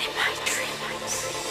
in my dreams.